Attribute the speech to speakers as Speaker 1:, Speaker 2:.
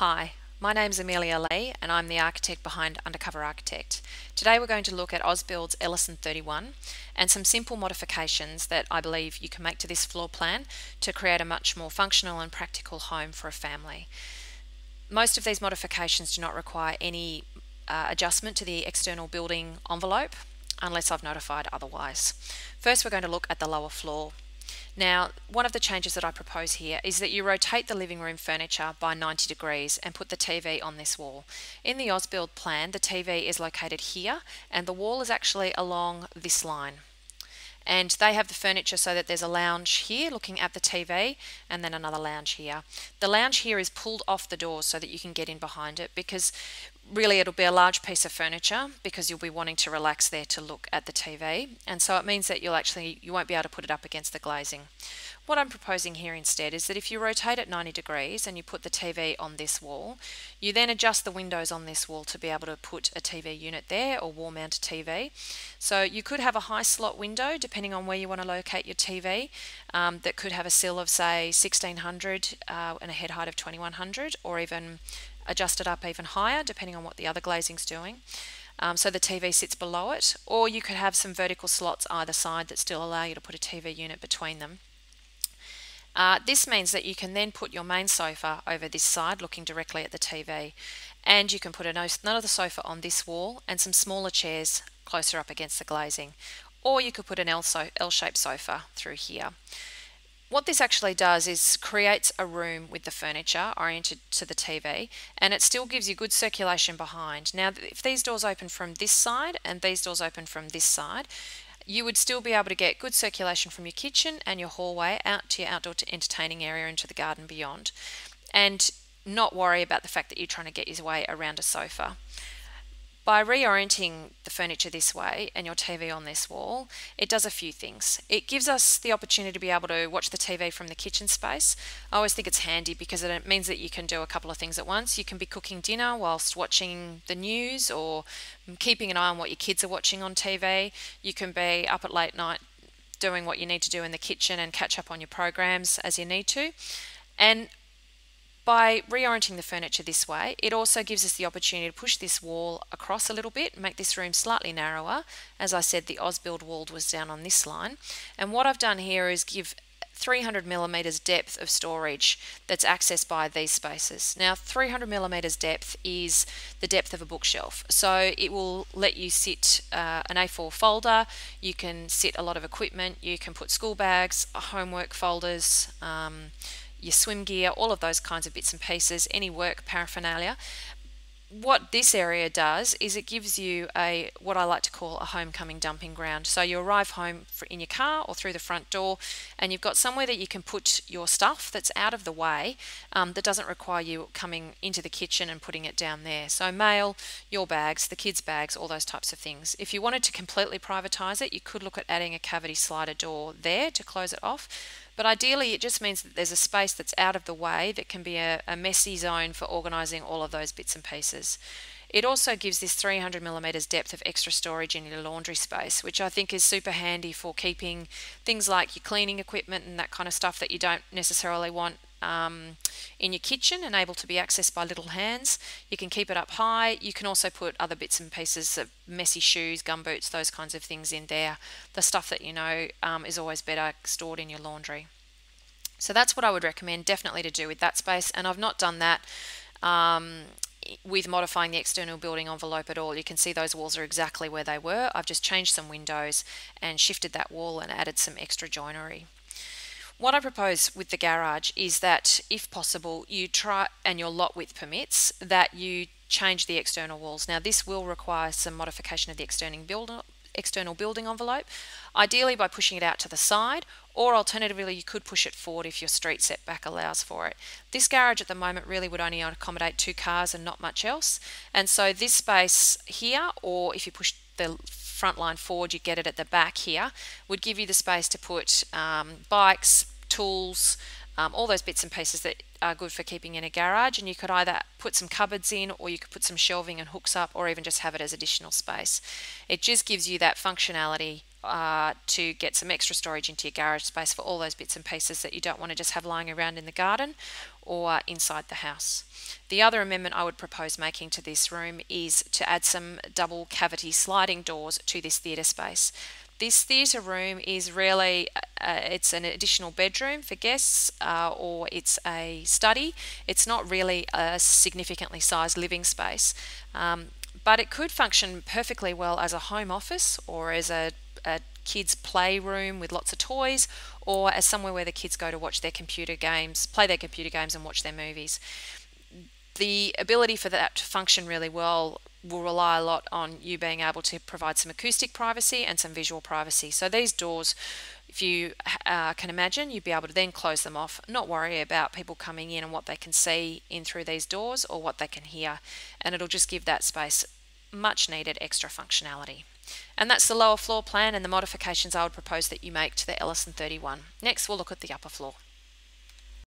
Speaker 1: Hi, my name is Amelia Lee and I'm the architect behind Undercover Architect. Today we're going to look at Ausbuild's Ellison 31 and some simple modifications that I believe you can make to this floor plan to create a much more functional and practical home for a family. Most of these modifications do not require any uh, adjustment to the external building envelope unless I've notified otherwise. First we're going to look at the lower floor now, one of the changes that I propose here is that you rotate the living room furniture by 90 degrees and put the TV on this wall. In the Ausbuild plan, the TV is located here and the wall is actually along this line. And they have the furniture so that there's a lounge here looking at the TV and then another lounge here. The lounge here is pulled off the door so that you can get in behind it because really it'll be a large piece of furniture because you'll be wanting to relax there to look at the TV and so it means that you'll actually you won't be able to put it up against the glazing. What I'm proposing here instead is that if you rotate it 90 degrees and you put the TV on this wall you then adjust the windows on this wall to be able to put a TV unit there or wall mounted TV. So you could have a high slot window depending on where you want to locate your TV um, that could have a sill of say 1600 uh, and a head height of 2100 or even adjust it up even higher depending on what the other glazing's doing. Um, so the TV sits below it, or you could have some vertical slots either side that still allow you to put a TV unit between them. Uh, this means that you can then put your main sofa over this side looking directly at the TV and you can put another sofa on this wall and some smaller chairs closer up against the glazing or you could put an L-shaped sofa through here. What this actually does is creates a room with the furniture oriented to the TV and it still gives you good circulation behind. Now if these doors open from this side and these doors open from this side you would still be able to get good circulation from your kitchen and your hallway out to your outdoor entertaining area into the garden beyond and not worry about the fact that you're trying to get your way around a sofa. By reorienting the furniture this way and your TV on this wall, it does a few things. It gives us the opportunity to be able to watch the TV from the kitchen space. I always think it's handy because it means that you can do a couple of things at once. You can be cooking dinner whilst watching the news or keeping an eye on what your kids are watching on TV. You can be up at late night doing what you need to do in the kitchen and catch up on your programs as you need to. And by reorienting the furniture this way, it also gives us the opportunity to push this wall across a little bit, make this room slightly narrower. As I said, the Ausbuild wall was down on this line. And what I've done here is give 300 millimeters depth of storage that's accessed by these spaces. Now 300 millimeters depth is the depth of a bookshelf so it will let you sit uh, an A4 folder you can sit a lot of equipment you can put school bags homework folders um, your swim gear, all of those kinds of bits and pieces, any work paraphernalia. What this area does is it gives you a what I like to call a homecoming dumping ground. So you arrive home in your car or through the front door, and you've got somewhere that you can put your stuff that's out of the way, um, that doesn't require you coming into the kitchen and putting it down there. So mail, your bags, the kids' bags, all those types of things. If you wanted to completely privatise it, you could look at adding a cavity slider door there to close it off but ideally, it just means that there's a space that's out of the way that can be a, a messy zone for organising all of those bits and pieces. It also gives this 300 millimeters depth of extra storage in your laundry space, which I think is super handy for keeping things like your cleaning equipment and that kind of stuff that you don't necessarily want um, in your kitchen and able to be accessed by little hands. You can keep it up high. You can also put other bits and pieces of messy shoes, gum boots, those kinds of things in there. The stuff that you know um, is always better stored in your laundry. So that's what I would recommend definitely to do with that space. And I've not done that um, with modifying the external building envelope at all. You can see those walls are exactly where they were. I've just changed some windows and shifted that wall and added some extra joinery. What I propose with the garage is that if possible you try and your lot width permits that you change the external walls. Now this will require some modification of the external build external building envelope, ideally by pushing it out to the side or alternatively you could push it forward if your street setback allows for it. This garage at the moment really would only accommodate two cars and not much else and so this space here or if you push the front line forward, you get it at the back here, would give you the space to put um, bikes, tools, um, all those bits and pieces that are good for keeping in a garage and you could either put some cupboards in or you could put some shelving and hooks up or even just have it as additional space. It just gives you that functionality uh, to get some extra storage into your garage space for all those bits and pieces that you don't want to just have lying around in the garden or inside the house. The other amendment I would propose making to this room is to add some double cavity sliding doors to this theatre space. This theatre room is really, uh, it's an additional bedroom for guests uh, or it's a study. It's not really a significantly sized living space. Um, but it could function perfectly well as a home office or as a kids' playroom with lots of toys or as somewhere where the kids go to watch their computer games, play their computer games and watch their movies. The ability for that to function really well will rely a lot on you being able to provide some acoustic privacy and some visual privacy. So these doors, if you uh, can imagine, you'd be able to then close them off, not worry about people coming in and what they can see in through these doors or what they can hear. And it'll just give that space much needed extra functionality. And that's the lower floor plan and the modifications I would propose that you make to the Ellison 31. Next, we'll look at the upper floor.